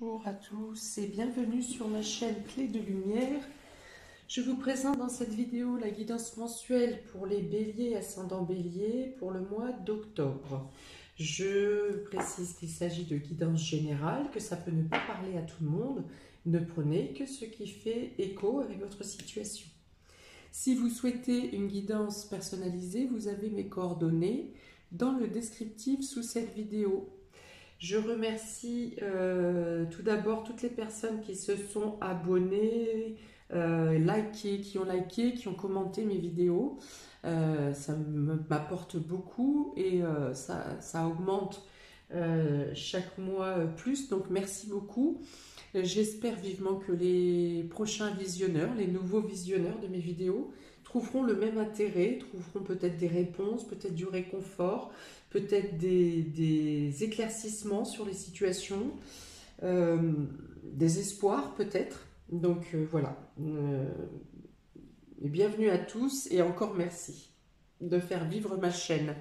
Bonjour à tous et bienvenue sur ma chaîne Clé de Lumière. Je vous présente dans cette vidéo la guidance mensuelle pour les béliers ascendant bélier pour le mois d'octobre. Je précise qu'il s'agit de guidance générale, que ça peut ne pas parler à tout le monde. Ne prenez que ce qui fait écho avec votre situation. Si vous souhaitez une guidance personnalisée, vous avez mes coordonnées dans le descriptif sous cette vidéo. Je remercie euh, tout d'abord toutes les personnes qui se sont abonnées, euh, qui ont liké, qui ont commenté mes vidéos. Euh, ça m'apporte beaucoup et euh, ça, ça, augmente chaque mois plus. Donc merci beaucoup. J'espère vivement que les prochains visionneurs, les nouveaux visionneurs de mes vidéos, trouveront le même intérêt, trouveront peut-être des réponses, peut-être du réconfort, peut-être des, éclaircissements sur les situations, euh, des espoirs peut-être. Donc euh, voilà. Euh, bienvenue à tous et encore merci de faire vivre ma chaîne.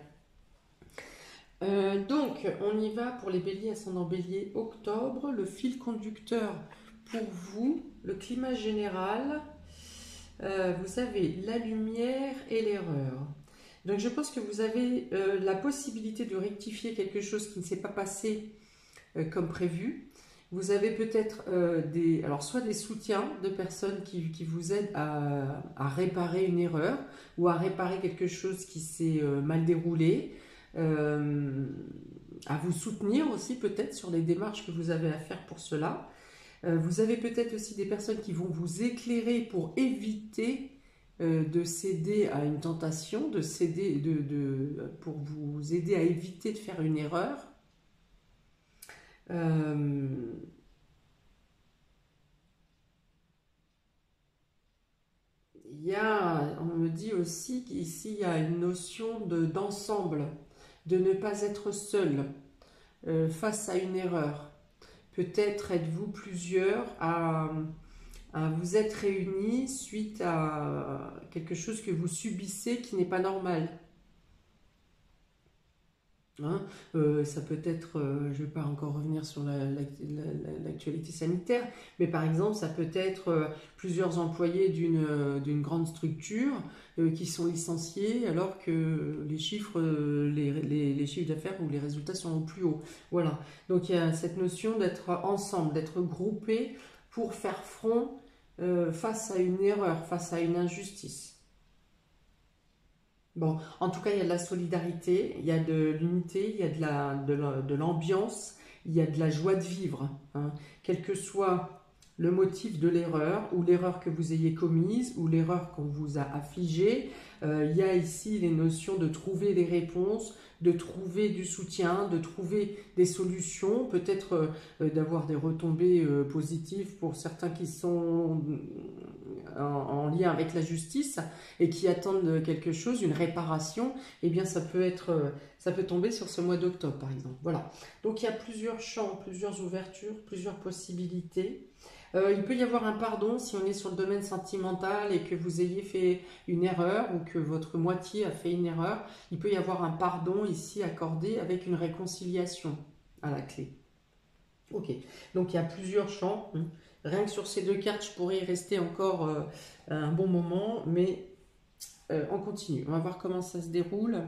Donc, on y va pour les béliers ascendant bélier octobre. Le fil conducteur pour vous, le climat général, vous avez la lumière et l'erreur. Donc je pense que vous avez euh, la possibilité de rectifier quelque chose qui ne s'est pas passé euh, comme prévu. Vous avez peut-être euh, des, alors soit des soutiens de personnes qui, vous aident à, réparer une erreur ou à réparer quelque chose qui s'est mal déroulé, à vous soutenir aussi peut-être sur les démarches que vous avez à faire pour cela. vous avez peut-être aussi des personnes qui vont vous éclairer pour éviter euh, de céder à une tentation, de céder de, pour vous aider à éviter de faire une erreur. Euh, il y a, on me dit aussi qu'ici il y a une notion d'ensemble, de, ne pas être seul euh, face à une erreur. Peut-être êtes-vous plusieurs à vous êtes réunis suite à quelque chose que vous subissez qui n'est pas normal. Hein, euh, ça peut être, euh, je ne vais pas encore revenir sur l'actualité sanitaire, mais par exemple, ça peut être plusieurs employés d'une grande structure qui sont licenciés alors que les chiffres, d'affaires ou les résultats sont au plus haut. Voilà. Donc il y a cette notion d'être ensemble, d'être groupé pour faire front euh, face à une erreur, face à une injustice. Bon, en tout cas, il y a de la solidarité, il y a de l'unité, il y a de l'ambiance, il y a de la joie de vivre. Hein. Quel que soit le motif de l'erreur, ou l'erreur que vous ayez commise, ou l'erreur qu'on vous a affligée, euh, il y a ici les notions de trouver des réponses, de trouver du soutien, de trouver des solutions, peut-être euh, euh, d'avoir des retombées positives pour certains qui sont en, lien avec la justice et qui attendent quelque chose, une réparation, eh bien ça peut être, ça peut tomber sur ce mois d'octobre par exemple. Voilà. Donc il y a plusieurs champs, plusieurs ouvertures, plusieurs possibilités. Euh, il peut y avoir un pardon si on est sur le domaine sentimental et que vous ayez fait une erreur ou que votre moitié a fait une erreur. Il peut y avoir un pardon ici accordé avec une réconciliation à la clé. Ok, donc il y a plusieurs champs. Hein. Rien que sur ces deux cartes, je pourrais y rester encore euh, un bon moment, mais euh, on continue. On va voir comment ça se déroule.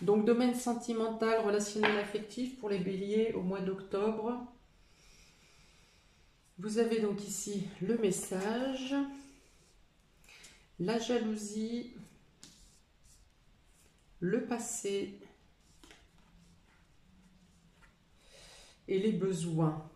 Donc domaine sentimental, relationnel, affectif pour les béliers au mois d'octobre. Vous avez donc ici le message, la jalousie, le passé et les besoins.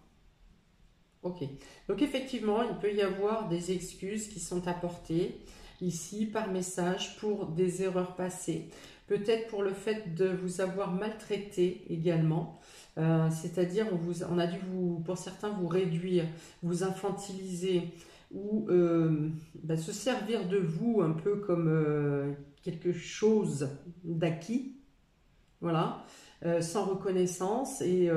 Ok, donc effectivement, il peut y avoir des excuses qui sont apportées ici par message pour des erreurs passées. Peut-être pour le fait de vous avoir maltraité également. Euh, c'est-à-dire on, a dû vous, pour certains vous réduire, vous infantiliser ou euh, bah, se servir de vous un peu comme euh, quelque chose d'acquis, voilà, sans reconnaissance et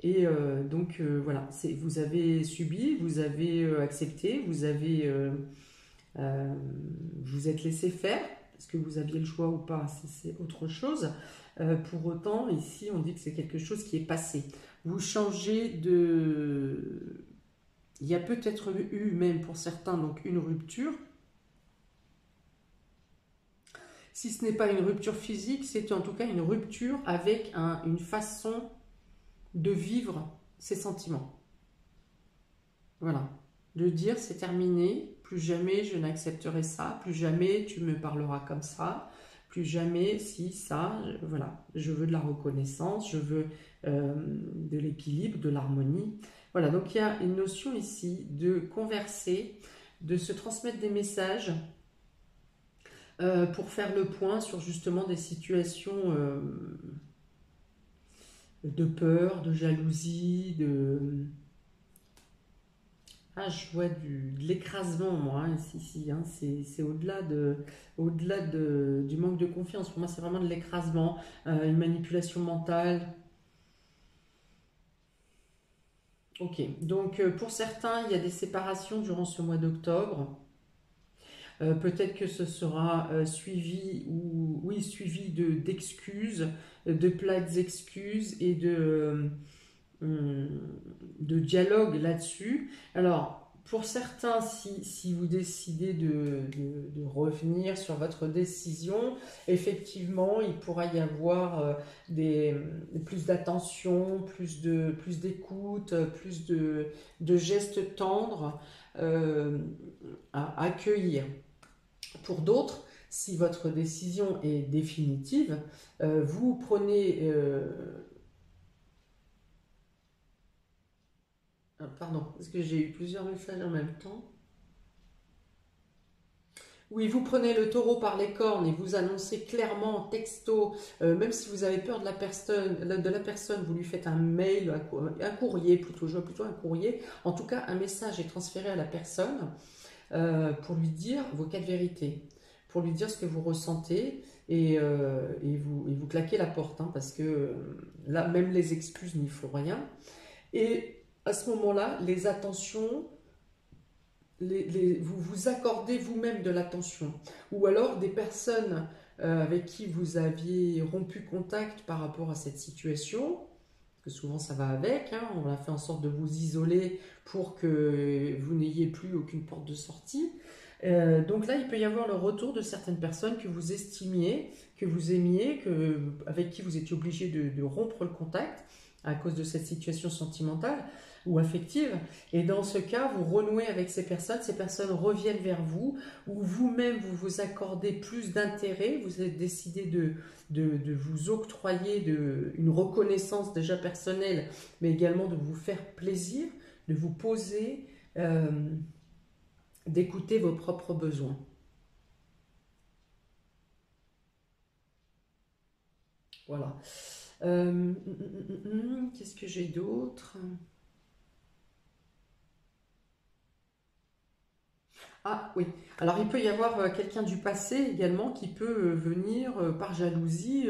et donc voilà, vous avez subi, vous avez accepté, vous avez vous êtes laissé faire est-ce que vous aviez le choix ou pas? C'est autre chose. Euh, pour autant, ici, on dit que c'est quelque chose qui est passé. vous changez de... Il y a peut-être eu, même pour certains, donc une rupture. Si ce n'est pas une rupture physique, c'est en tout cas une rupture avec une façon de vivre ses sentiments. Voilà. De dire c'est terminé, plus jamais je n'accepterai ça, plus jamais tu me parleras comme ça, plus jamais si ça, voilà. Je veux de la reconnaissance, je veux euh, de l'équilibre, de l'harmonie. Voilà, donc il y a une notion ici de converser, de se transmettre des messages euh, pour faire le point sur justement des situations euh, de peur, de jalousie, de... Ah, je vois de l'écrasement, moi, hein, ici. Hein, c'est au-delà de, au de, du manque de confiance. Pour moi, c'est vraiment de l'écrasement, euh, une manipulation mentale. Ok, donc pour certains, il y a des séparations durant ce mois d'octobre. Euh, peut-être que ce sera euh, suivi ou oui suivi de d'excuses, de plates excuses et de euh, de dialogue là-dessus. Alors pour certains, si, vous décidez de, revenir sur votre décision, effectivement, il pourra y avoir des, plus d'attention, plus de plus d'écoute, plus de, gestes tendres à accueillir. Pour d'autres, si votre décision est définitive, euh, vous prenez... Euh, ah, pardon, parce que j'ai eu plusieurs messages en même temps. Oui, vous prenez le taureau par les cornes et vous annoncez clairement en texto, euh, même si vous avez peur de la, personne, de la personne, vous lui faites un mail, un, courrier plutôt, plutôt un courrier. En tout cas, un message est transféré à la personne euh, pour lui dire vos quatre vérités, pour lui dire ce que vous ressentez et, euh, vous, claquez la porte, hein, parce que euh, là, même les excuses n'y font rien. Et à ce moment-là, les attentions, vous vous accordez vous-même de l'attention. Ou alors des personnes avec qui vous aviez rompu contact par rapport à cette situation, souvent ça va avec, hein. on a fait en sorte de vous isoler pour que vous n'ayez plus aucune porte de sortie. Euh, donc là, il peut y avoir le retour de certaines personnes que vous estimiez, que vous aimiez, que, avec qui vous étiez obligé de rompre le contact à cause de cette situation sentimentale ou affective. Et dans ce cas, vous renouez avec ces personnes, ces personnes reviennent vers vous, ou vous-même, vous vous accordez plus d'intérêt, vous avez décidé de, de, vous octroyer de, une reconnaissance déjà personnelle, mais également de vous faire plaisir, de vous poser, euh, d'écouter vos propres besoins. Voilà. Euh, hum, hum, hum, qu'est-ce que j'ai d'autre? Ah oui, alors il peut y avoir euh, quelqu'un du passé également qui peut euh, venir euh, par jalousie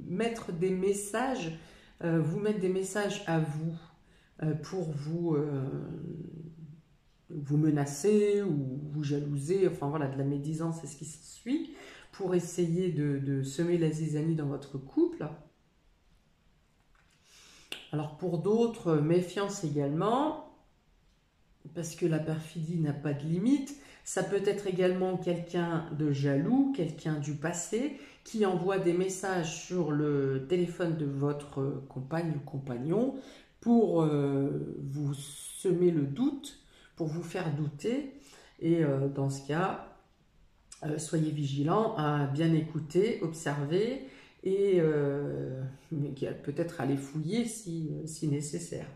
mettre des messages, vous mettre des messages à vous pour vous, vous menacer ou vous jalouser, enfin voilà, de la médisance et ce qui suit, pour essayer de, de semer la zizanie dans votre couple. Alors pour d'autres, méfiance également, parce que la perfidie n'a pas de limite. Ça peut être également quelqu'un de jaloux, quelqu'un du passé, qui envoie des messages sur le téléphone de votre compagne ou compagnon pour euh, vous semer le doute, pour vous faire douter. Et euh, dans ce cas, euh, soyez vigilants à bien écouter, observer et peut-être aller fouiller si nécessaire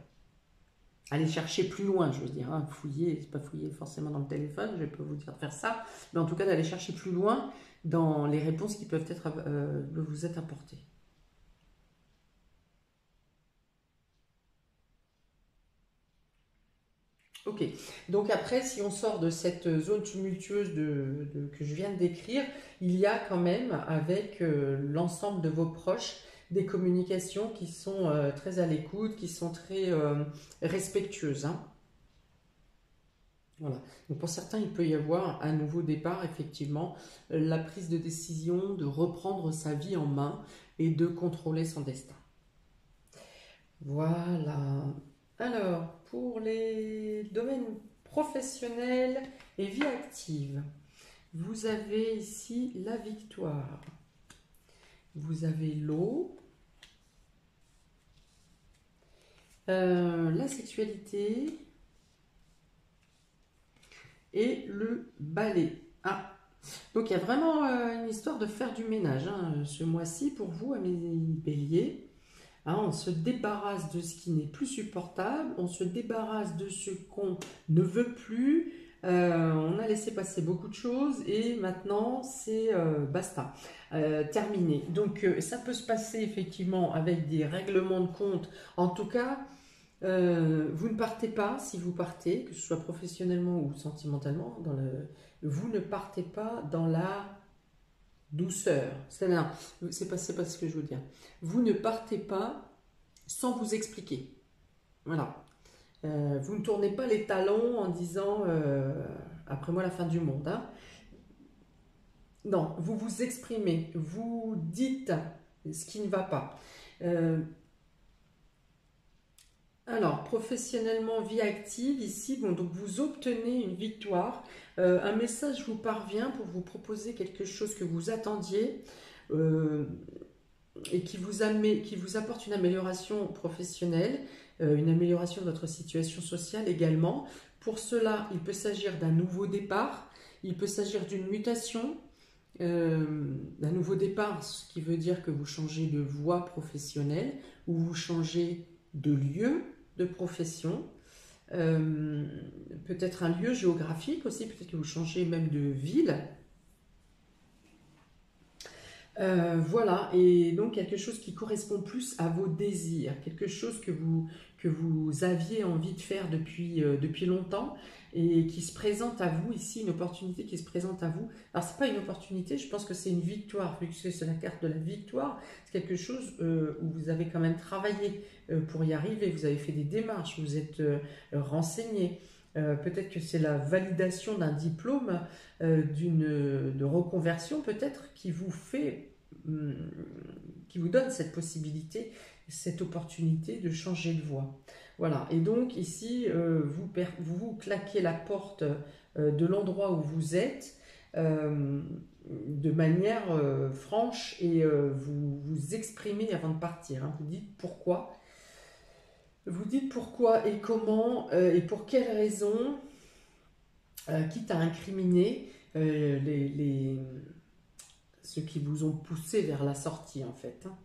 aller chercher plus loin, je veux dire, hein, fouiller, c'est pas fouiller forcément dans le téléphone, je pas vous dire de faire ça, mais en tout cas d'aller chercher plus loin dans les réponses qui peuvent être euh, vous être apportées. Ok, donc après, si on sort de cette zone tumultueuse que je viens de décrire, il y a quand même, avec euh, l'ensemble de vos proches, des communications qui sont euh, très à l'écoute, qui sont très euh, respectueuses. Hein. Voilà. Donc pour certains, il peut y avoir un nouveau départ, effectivement, la prise de décision de reprendre sa vie en main et de contrôler son destin. Voilà. Alors, pour les domaines professionnels et vie active, vous avez ici la victoire. Vous avez l'eau, euh, la sexualité et le balai. Ah, donc il y a vraiment euh, une histoire de faire du ménage hein, ce mois-ci pour vous, amis béliers. Hein, on se débarrasse de ce qui n'est plus supportable, on se débarrasse de ce qu'on ne veut plus. Euh, on a laissé passer beaucoup de choses et maintenant c'est euh, basta, terminé. Donc ça peut se passer effectivement avec des règlements de compte. En tout cas, vous ne partez pas si vous partez, que ce soit professionnellement ou sentimentalement, le, vous ne partez pas dans la douceur. C'est pas, pas ce que je veux dire. Vous ne partez pas sans vous expliquer. Voilà. Euh, vous ne tournez pas les talons en disant euh, après moi la fin du monde. Hein. Non, vous vous exprimez, vous dites ce qui ne va pas. Euh, alors, professionnellement, vie active, ici, bon, donc vous obtenez une victoire. Un message vous parvient pour vous proposer quelque chose que vous attendiez et qui vous, qui vous, apporte une amélioration professionnelle, une amélioration de votre situation sociale également. Pour cela, il peut s'agir d'un nouveau départ, il peut s'agir d'une mutation, d'un nouveau départ, ce qui veut dire que vous changez de voie professionnelle ou vous changez de lieu de profession, euh, peut-être un lieu géographique aussi, peut-être que vous changez même de ville. Euh, voilà, et donc quelque chose qui correspond plus à vos désirs, quelque chose que vous, que vous aviez envie de faire depuis, euh, depuis longtemps et qui se présente à vous ici, une opportunité qui se présente à vous. Alors, ce n'est pas une opportunité, je pense que c'est une victoire, vu que c'est la carte de la victoire, c'est quelque chose euh, où vous avez quand même travaillé euh, pour y arriver, vous avez fait des démarches, vous êtes renseigné. peut-être que c'est la validation d'un diplôme, d'une de reconversion peut-être qui vous fait, hum, qui vous donne cette possibilité, cette opportunité de changer de voie. Voilà, et donc ici, euh, vous, claquez la porte euh, de l'endroit où vous êtes euh, de manière franche et vous vous exprimez avant de partir. Hein. Vous dites pourquoi. Vous dites pourquoi et comment et pour quelles raisons, quitte à incriminer les, ceux qui vous ont poussé vers la sortie en fait. Hein.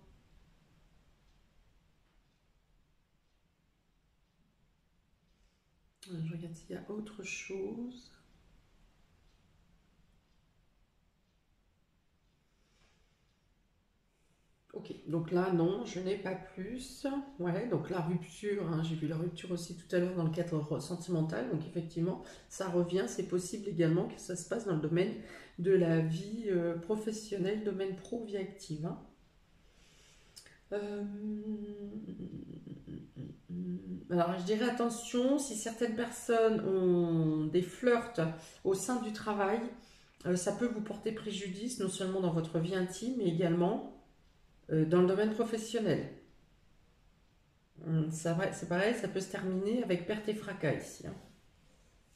Je regarde s'il y a autre chose. Ok, donc là, non, je n'ai pas plus. Ouais, donc la rupture, hein, j'ai vu la rupture aussi tout à l'heure dans le cadre sentimental. Donc effectivement, ça revient. C'est possible également que ça se passe dans le domaine de la vie euh, professionnelle, domaine pro, vie active. Hein. Euh, alors, je dirais attention, si certaines personnes ont des flirts au sein du travail, euh, ça peut vous porter préjudice, non seulement dans votre vie intime, mais également euh, dans le domaine professionnel. Hum, c'est pareil, ça peut se terminer avec perte et fracas ici. Hein.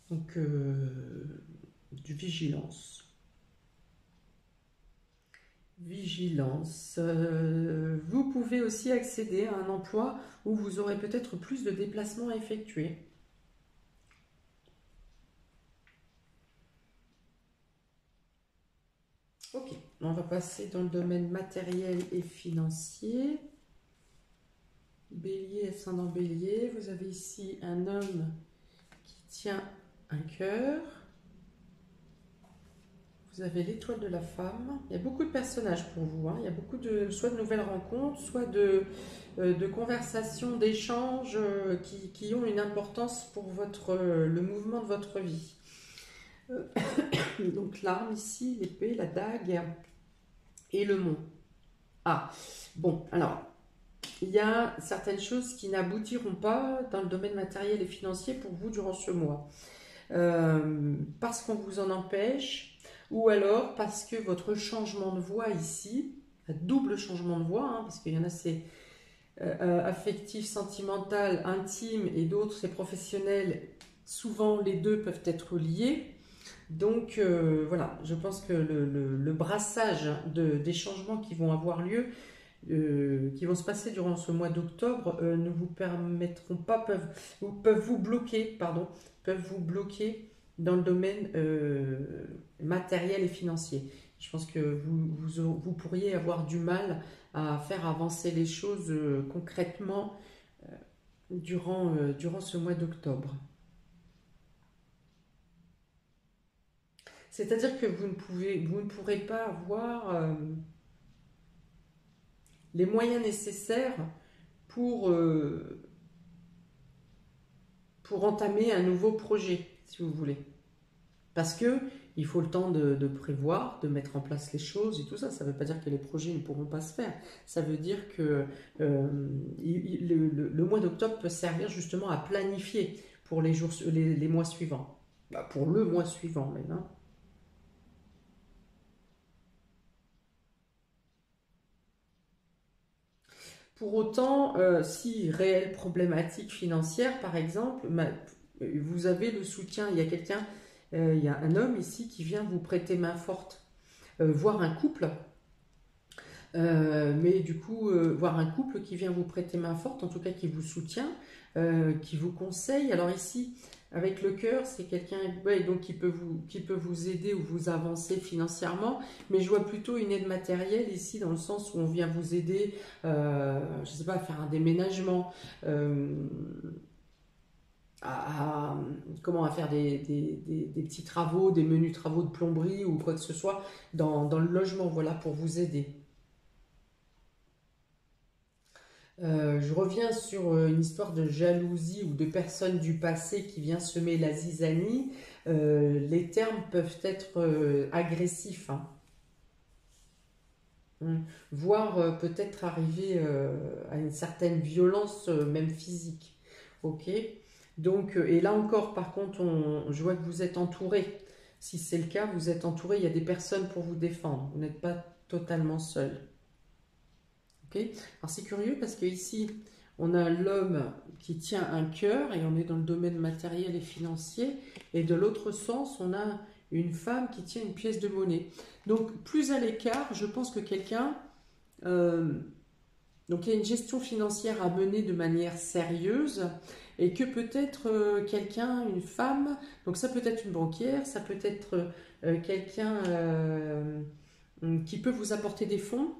Donc, du vigilance vigilance. Euh, vous pouvez aussi accéder à un emploi où vous aurez peut-être plus de déplacements à effectuer. Ok, on va passer dans le domaine matériel et financier. Bélier, ascendant bélier, vous avez ici un homme qui tient un cœur. Vous avez l'étoile de la femme. Il y a beaucoup de personnages pour vous. Hein. Il y a beaucoup de, soit de nouvelles rencontres, soit de, euh, de conversations, d'échanges euh, qui, ont une importance pour votre, euh, le mouvement de votre vie. donc l'arme ici, l'épée, la dague et le mont. Ah, bon, alors, il y a certaines choses qui n'aboutiront pas dans le domaine matériel et financier pour vous durant ce mois. parce qu'on vous en empêche, ou alors parce que votre changement de voix ici, un double changement de voix, hein, parce qu'il y en a c'est affectif, sentimental, intime et d'autres c'est professionnel. Souvent les deux peuvent être liés. Donc voilà, je pense que le, brassage des changements qui vont avoir lieu euh, qui vont se passer durant ce mois d'octobre euh, ne vous permettront pas, peuvent, peuvent vous bloquer, pardon, peuvent vous bloquer dans le domaine euh, matériel et financier. Je pense que vous, vous, pourriez avoir du mal à faire avancer les choses concrètement durant, durant ce mois d'octobre. C'est-à-dire que vous ne, pouvez, vous ne pourrez pas avoir les moyens nécessaires pour, euh, pour entamer un nouveau projet, si vous voulez. Parce que il faut le temps de, prévoir, de mettre en place les choses et tout ça. Ça ne veut pas dire que les projets ne pourront pas se faire. Ça veut dire que euh, le, mois d'octobre peut servir justement à planifier pour les, jours, les, mois suivants. Bah, pour le mois suivant même. Hein. Pour autant, euh, si réelle problématique financière, par exemple, vous avez le soutien, il y a quelqu'un, euh, il y a un homme ici qui vient vous prêter main forte, euh, voir un couple, mais du coup, voir un couple qui vient vous prêter main forte, en tout cas qui vous soutient, qui vous conseille. Alors ici, avec le cœur, c'est quelqu'un donc qui peut, vous, qui peut vous aider ou vous avancer financièrement, mais je vois plutôt une aide matérielle ici dans le sens où on vient vous aider, euh, je ne sais pas, à faire un déménagement, euh, à, comment faire des, petits travaux, des menus travaux de plomberie ou quoi que ce soit dans, le logement, voilà, pour vous aider. Euh, je reviens sur euh, une histoire de jalousie ou de personnes du passé qui vient semer la zizanie. Euh, les termes peuvent être agressifs, hein. hum. voire peut-être arriver à une certaine violence, même physique. Ok Donc, et là encore, par contre, je vois que vous êtes entouré. Si c'est le cas, vous êtes entouré, il y a des personnes pour vous défendre. Vous n'êtes pas totalement seul. Alors c'est curieux parce que ici, on a l'homme qui tient un cœur et on est dans le domaine matériel et financier. Et de l'autre sens, on a une femme qui tient une pièce de monnaie. Donc plus à l'écart, je pense que quelqu'un... Euh, donc il y a une gestion financière à mener de manière sérieuse et que peut-être euh, quelqu'un, une femme, donc ça peut être une banquière, ça peut être euh, quelqu'un qui peut vous apporter des fonds,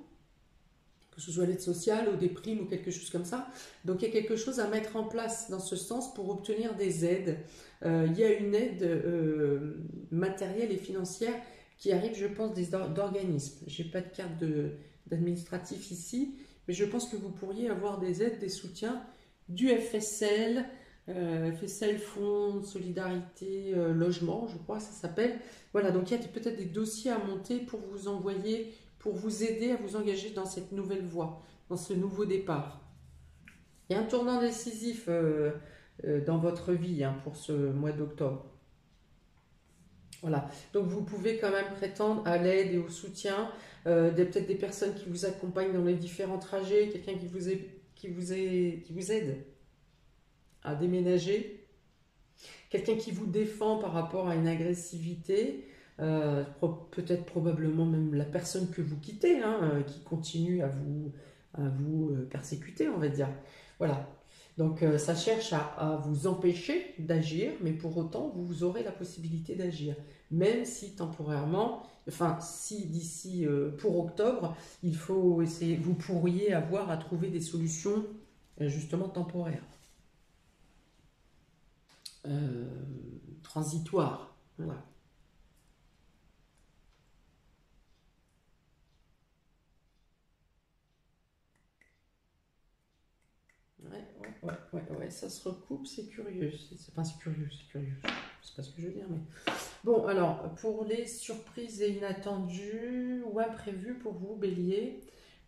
que ce soit l'aide sociale ou des primes ou quelque chose comme ça. Donc il y a quelque chose à mettre en place dans ce sens pour obtenir des aides. Euh, il y a une aide euh, matérielle et financière qui arrive, je pense, d'organismes. Je n'ai pas de carte d'administratif ici, mais je pense que vous pourriez avoir des aides, des soutiens du FSL, euh, FSL Fonds Solidarité Logement, je crois ça s'appelle. Voilà, donc il y a peut-être des dossiers à monter pour vous envoyer pour vous aider à vous engager dans cette nouvelle voie, dans ce nouveau départ. Il y a un tournant décisif euh, euh, dans votre vie hein, pour ce mois d'octobre. Voilà, donc vous pouvez quand même prétendre à l'aide et au soutien, euh, peut-être des personnes qui vous accompagnent dans les différents trajets, quelqu'un qui, vous qui, vous qui vous aide à déménager, quelqu'un qui vous défend par rapport à une agressivité, euh, peut-être probablement même la personne que vous quittez, hein, euh, qui continue à vous, à vous euh, persécuter, on va dire. Voilà. Donc ça cherche à, vous empêcher d'agir, mais pour autant, vous aurez la possibilité d'agir. Même si temporairement, enfin, si d'ici pour octobre, il faut essayer, vous pourriez avoir à trouver des solutions justement temporaires. transitoires. Voilà. Ouais, ouais, ouais, ça se recoupe, c'est curieux. C'est pas curieux, c'est curieux. C'est pas ce que je veux dire, mais. Bon, alors, pour les surprises et inattendues ou imprévues pour vous, bélier,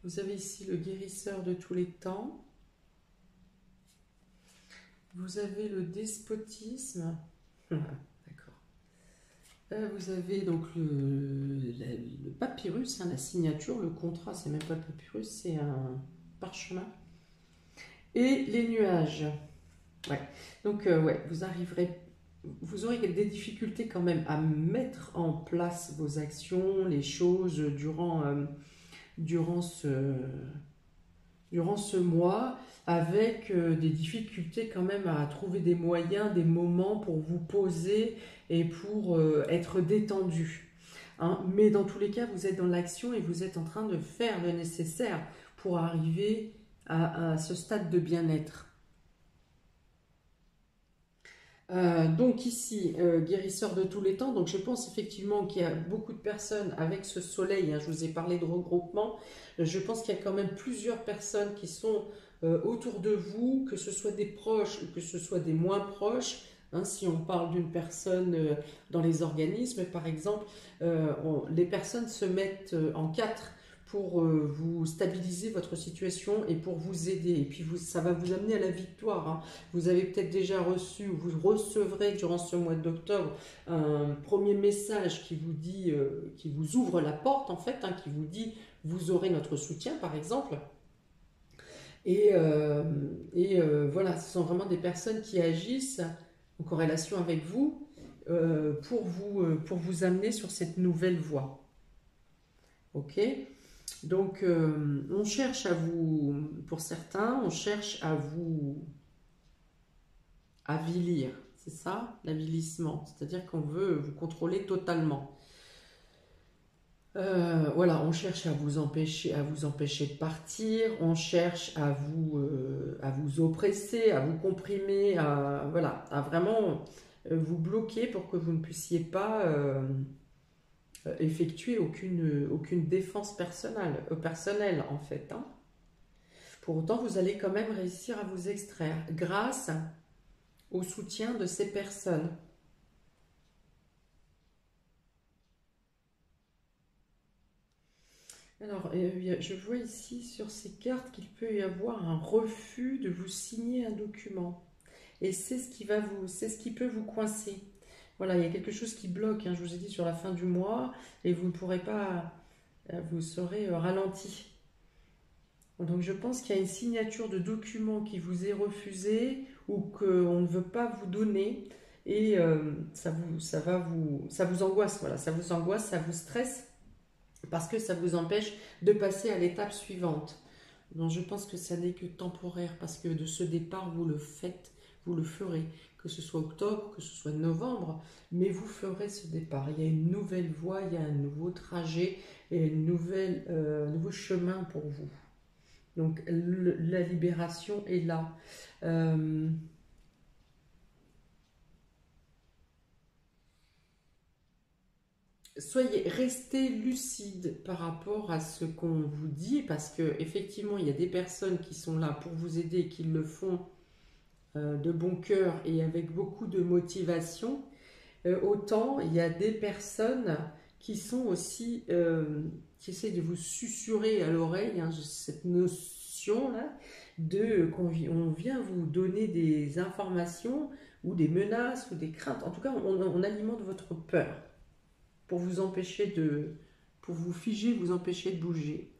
vous avez ici le guérisseur de tous les temps. Vous avez le despotisme. D'accord. Euh, vous avez donc le, le, papyrus, hein, la signature, le contrat, c'est même pas le papyrus, c'est un parchemin et les nuages. Donc, euh, ouais, vous arriverez, vous aurez des difficultés quand même à mettre en place vos actions, les choses durant, euh, durant, ce, durant ce mois, avec euh, des difficultés quand même à trouver des moyens, des moments pour vous poser et pour être détendu. Hein. Mais dans tous les cas, vous êtes dans l'action et vous êtes en train de faire le nécessaire pour arriver à ce stade de bien-être. Euh, donc ici, euh, guérisseur de tous les temps, donc je pense effectivement qu'il y a beaucoup de personnes avec ce soleil, hein, je vous ai parlé de regroupement, je pense qu'il y a quand même plusieurs personnes qui sont euh, autour de vous, que ce soit des proches ou que ce soit des moins proches, hein, si on parle d'une personne dans les organismes par exemple, les personnes se mettent en quatre pour euh, vous stabiliser votre situation et pour vous aider. Et puis vous, ça va vous amener à la victoire. Hein. Vous avez peut-être déjà reçu ou vous recevrez durant ce mois d'octobre un premier message qui vous dit, euh, qui vous ouvre la porte en fait, hein, qui vous dit vous aurez notre soutien par exemple. Et, euh, et voilà, ce sont vraiment des personnes qui agissent en corrélation avec vous pour vous, pour vous amener sur cette nouvelle voie. Ok? Donc, euh, on cherche à vous, pour certains, on cherche à vous avilir, c'est ça, l'avilissement, c'est-à-dire qu'on veut vous contrôler totalement. Euh, voilà, on cherche à vous empêcher, à vous empêcher de partir, on cherche à vous, euh, à vous oppresser, à vous comprimer, à, voilà, à vraiment vous bloquer pour que vous ne puissiez pas effectuer aucune, aucune défense personnelle, euh, personnelle en fait. Hein. Pour autant, vous allez quand même réussir à vous extraire grâce au soutien de ces personnes. Alors, euh, je vois ici sur ces cartes qu'il peut y avoir un refus de vous signer un document. Et c'est ce qui va vous, c'est ce qui peut vous coincer. Voilà, il y a quelque chose qui bloque, hein, je vous ai dit, sur la fin du mois, et vous ne pourrez pas, euh, vous serez euh, ralenti. Donc je pense qu'il y a une signature de document qui vous est refusée ou qu'on ne veut pas vous donner et euh, ça, vous, angoisse, voilà, ça vous angoisse, ça vous stresse parce que ça vous empêche de passer à l'étape suivante. Donc je pense que ça n'est que temporaire parce que de ce départ, vous le faites, vous le ferez que ce soit octobre, que ce soit novembre, mais vous ferez ce départ. Il y a une nouvelle voie, il y a un nouveau trajet et une nouvelle, euh, un nouveau chemin pour vous. Donc la libération est là. Euh, soyez, restez lucide par rapport à ce qu'on vous dit, parce que effectivement, il y a des personnes qui sont là pour vous aider, qui le font de bon cœur et avec beaucoup de motivation, euh, autant il y a des personnes qui sont aussi, euh, qui essaient de vous susurrer à l'oreille hein, cette notion-là de qu'on on vient vous donner des informations ou des menaces ou des craintes. En tout cas, on, alimente votre peur pour vous empêcher de, pour vous figer, vous empêcher de bouger.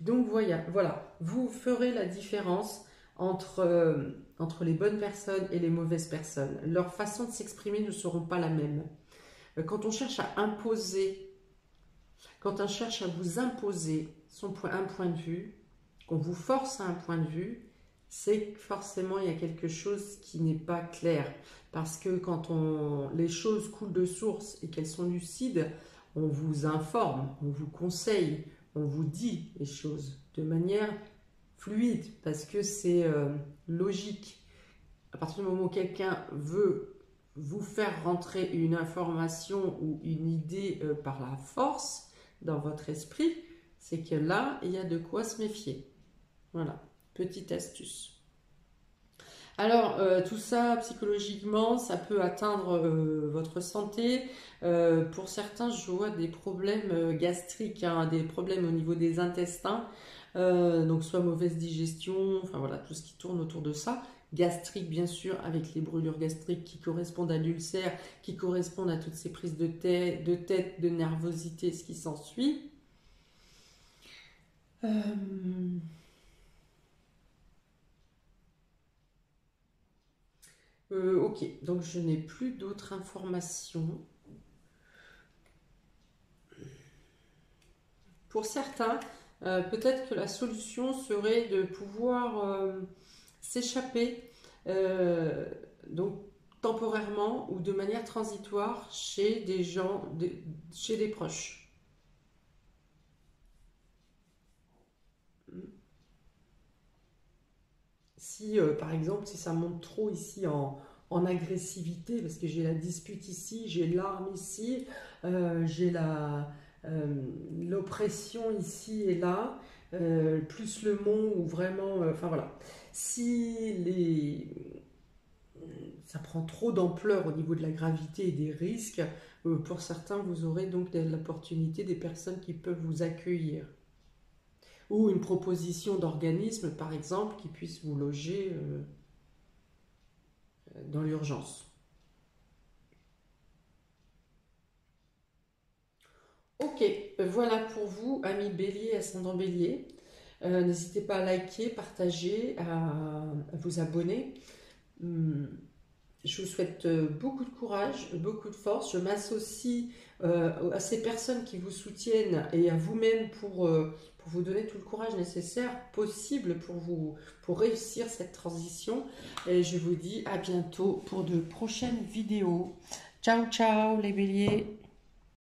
Donc voilà, voilà, vous ferez la différence entre entre les bonnes personnes et les mauvaises personnes. Leurs façons de s'exprimer ne seront pas la même. Euh, quand on cherche à imposer, quand on cherche à vous imposer son un point de vue, qu'on vous force à un point de vue, c'est forcément il y a quelque chose qui n'est pas clair. Parce que quand les choses coulent de source et qu'elles sont lucides, on vous informe, on vous conseille, on vous dit les choses de manière fluide parce que c'est euh, logique. À partir du moment où quelqu'un veut vous faire rentrer une information ou une idée euh, par la force dans votre esprit, c'est que là, il y a de quoi se méfier. Voilà, petite astuce. Alors, euh, tout ça, psychologiquement, ça peut atteindre votre santé. pour certains, je vois des problèmes gastriques, hein, des problèmes au niveau des intestins. Euh, donc soit mauvaise digestion, enfin voilà, tout ce qui tourne autour de ça. Gastrique, bien sûr, avec les brûlures gastriques qui correspondent à l'ulcère, qui correspondent à toutes ces prises de tête, de, tête, de nervosité, ce qui s'ensuit. Euh, Euh, ok, donc je n'ai plus d'autres informations. Pour certains, euh, peut-être que la solution serait de pouvoir euh, s'échapper donc temporairement ou de manière transitoire chez des gens, chez des proches. Si, euh, par exemple, si ça monte trop ici en, agressivité, parce que j'ai la dispute ici, j'ai l'arme ici, euh, j'ai euh, l'oppression ici et là, plus le mont ou vraiment, enfin voilà. Si les, ça prend trop d'ampleur au niveau de la gravité et des risques, pour certains, vous aurez donc l'opportunité des personnes qui peuvent vous accueillir ou une proposition d'organisme, par exemple, qui puisse vous loger euh, dans l'urgence. Ok, voilà pour vous, amis bélier, ascendant bélier. Euh, n'hésitez pas à liker, partager, à, vous abonner. Hmm, je vous souhaite euh, beaucoup de courage, beaucoup de force. Je m'associe à ces personnes qui vous soutiennent et à vous-même pour, vous donner tout le courage nécessaire possible pour, pour réussir cette transition. Et je vous dis à bientôt pour de prochaines vidéos. Ciao, ciao les béliers